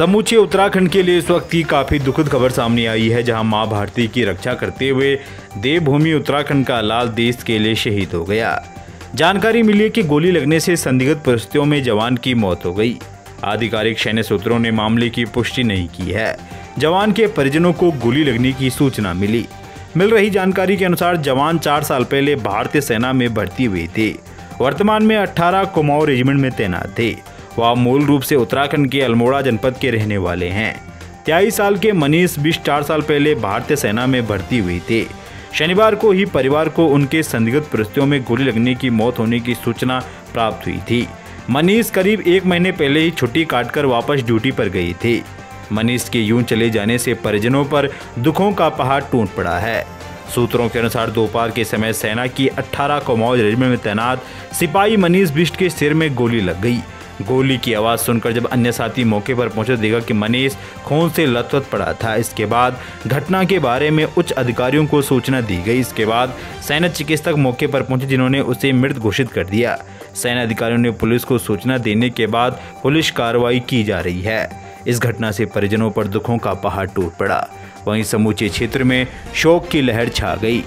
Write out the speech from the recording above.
समूचे उत्तराखंड के लिए इस वक्त की काफ़ी दुखद खबर सामने आई है, जहाँ माँ भारती की रक्षा करते हुए देवभूमि उत्तराखंड का लाल देश के लिए शहीद हो गया। जानकारी मिली है कि गोली लगने से संदिग्ध परिस्थितियों में जवान की मौत हो गई। आधिकारिक सैन्य सूत्रों ने मामले की पुष्टि नहीं की है। जवान के परिजनों को गोली लगने की सूचना मिली। मिल रही जानकारी के अनुसार जवान चार साल पहले भारतीय सेना में भर्ती हुए थे। वर्तमान में 18 कुमाऊं रेजिमेंट में तैनात थे। वह मूल रूप से उत्तराखंड के अल्मोड़ा जनपद के रहने वाले हैं। तेईस साल के मनीष बीस चार साल पहले भारतीय सेना में भर्ती हुए थे। शनिवार को ही परिवार को उनके संदिग्ध परिस्थितियों में गोली लगने की मौत होने की सूचना प्राप्त हुई थी। मनीष करीब एक महीने पहले ही छुट्टी काटकर वापस ड्यूटी पर गए थे। मनीष के यूँ चले जाने से परिजनों पर दुखों का पहाड़ टूट पड़ा है। सूत्रों के अनुसार दोपहर के समय सेना की 18 कमौज रेजिमेंट में तैनात सिपाही मनीष बिष्ट के सिर में गोली लग गई। गोली की आवाज़ सुनकर जब अन्य साथी मौके पर पहुँचे देखा कि मनीष खून से लथपथ पड़ा था। इसके बाद घटना के बारे में उच्च अधिकारियों को सूचना दी गई। इसके बाद सैन्य चिकित्सक मौके पर पहुँचे, जिन्होंने उसे मृत घोषित कर दिया। सैन्य अधिकारियों ने पुलिस को सूचना देने के बाद पुलिस कार्रवाई की जा रही है। इस घटना से परिजनों पर दुखों का पहाड़ टूट पड़ा। वहीं समूचे क्षेत्र में शोक की लहर छा गई।